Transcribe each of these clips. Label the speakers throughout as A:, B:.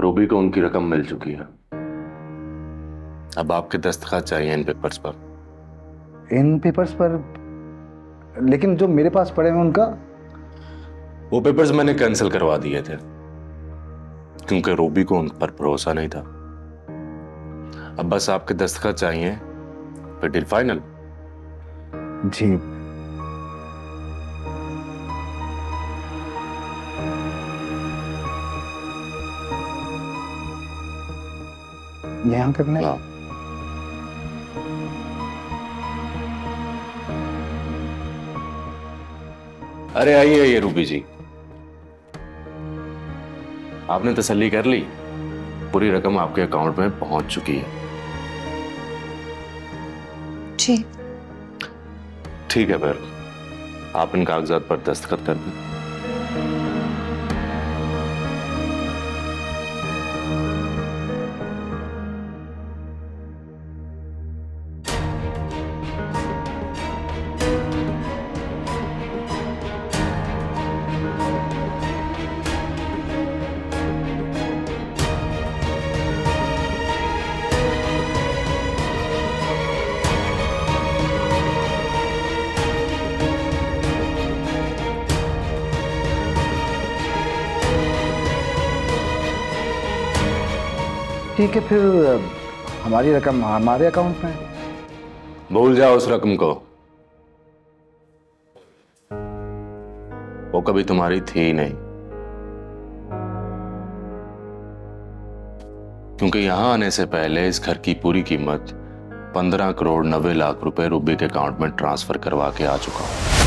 A: Ruby को उनकी रकम मिल चुकी है। अब आपके दस्तखत चाहिए इन पेपर्स पर।
B: इन पेपर्स पर? लेकिन जो मेरे पास पड़े हैं उनका?
A: वो पेपर्स मैंने कैंसिल करवा दिए थे क्योंकि रूबी को उन पर भरोसा नहीं था। अब बस आपके दस्तखत चाहिए फिर डील फाइनल
B: जी। यहाँ करना है
A: हाँ। अरे आइए आइए रूबी जी। आपने तसल्ली कर ली? पूरी रकम आपके अकाउंट में पहुँच चुकी है।
C: जी।
A: ठीक है फिर आप इन कागजात पर दस्तखत कर दें।
B: ठीक है फिर हमारी रकम, हमारे अकाउंट में?
A: भूल जाओ उस रकम को। वो कभी तुम्हारी थी ही नहीं। क्योंकि यहाँ आने से पहले इस घर की पूरी कीमत पंद्रह करोड़ नब्बे लाख रुपए रूबी के अकाउंट में ट्रांसफ़र करवा के आ चुका हूँ।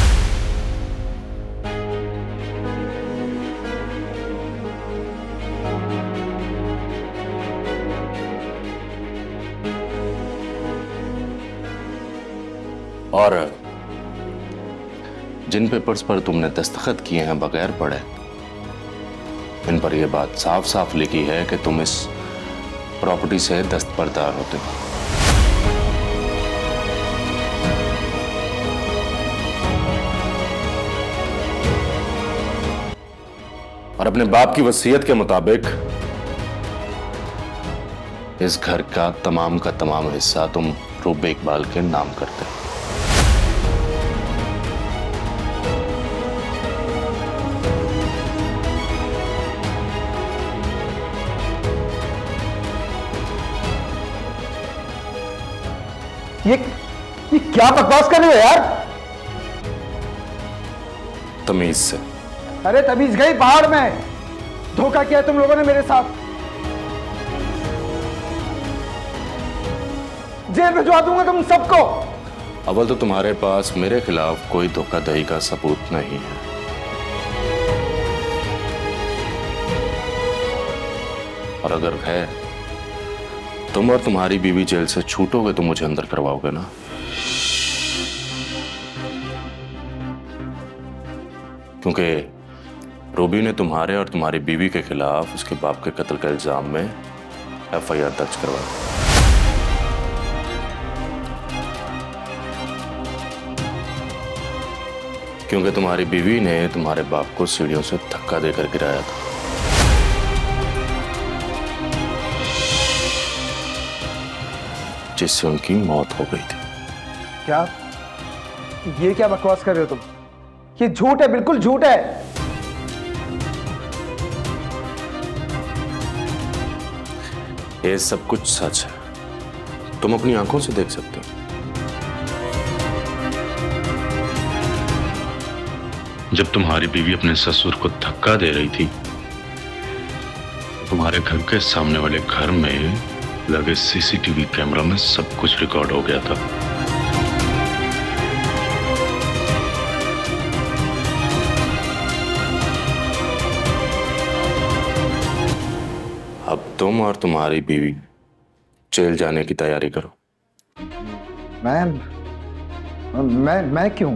A: और जिन पेपर्स पर तुमने दस्तखत किए हैं, बगैर पढ़े, इन पर यह बात साफ़ साफ़ लिखी है कि तुम इस प्रॉपर्टी से दस्तबरदार होते हो। और अपने बाप की वसीयत के मुताबिक, इस घर का तमाम का तमाम हिस्सा तुम रूबे इकबाल के नाम करते हो।
B: ये ये क्या बकवास कर रहे हो यार?
A: तमीज से।
B: अरे तमीज गई पहाड़ में। धोखा किया तुम लोगों ने मेरे साथ। जेल भिजवा दूँगा तुम सबको।
A: अव्वल तो तुम्हारे पास मेरे खिलाफ कोई धोखाधड़ी का सबूत नहीं है। और अगर है तुम और तुम्हारी बीवी जेल से छूटोगे तो मुझे अंदर करवाओगे ना? क्योंकि रूबी ने तुम्हारे और तुम्हारी बीवी के खिलाफ उसके बाप के कत्ल के इल्ज़ाम में एफआईआर दर्ज करवाया क्योंकि तुम्हारी बीवी ने तुम्हारे बाप को सीढ़ियों से धक्का देकर गिराया था। जिससे उनकी मौत हो गई थी।
B: क्या? ये क्या बकवास कर रहे हो तुम? ये झूठ है बिल्कुल झूठ है।
A: ये सब कुछ सच है। तुम अपनी आँखों से देख सकते हो। जब तुम्हारी बीवी अपने ससुर को धक्का दे रही थी तुम्हारे घर के सामने वाले घर में लगे सीसीटीवी कैमरा में सब कुछ रिकॉर्ड हो गया था। अब तुम और तुम्हारी बीवी जेल जाने की तैयारी करो।
B: मैं मैं मैं क्यों?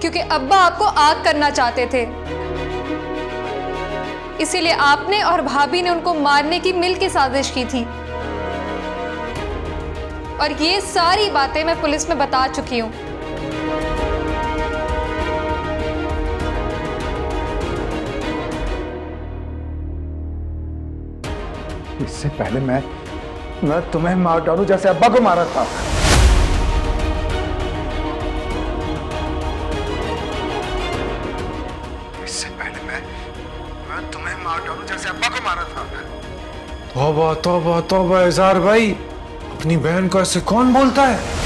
C: क्योंकि अब्बा आपको आग करना चाहते थे। इसीलिए आपने और भाभी ने उनको मारने की मिल की साजिश की थी। और ये सारी बातें मैं पुलिस में बता चुकी हूँ।
B: इससे पहले मैं मैं तुम्हें मार डालू जैसे अब्बा को मारा था। मार डालू जैसे अब्बा को मारा था।
D: भाई, अपनी बहन को ऐसे कौन बोलता है?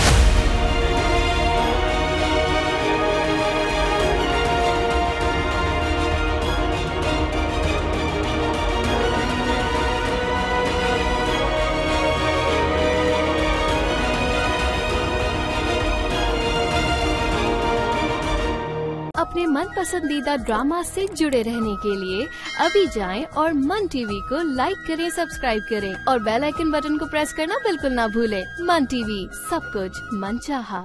E: मन पसंदीदा ड्रामा से जुड़े रहने के लिए अभी जाएँ और मन टीवी को लाइक करें सब्सक्राइब करें और बेल आइकन बटन को प्रेस करना बिल्कुल ना भूलें। मन टीवी, सब कुछ मन चाहा।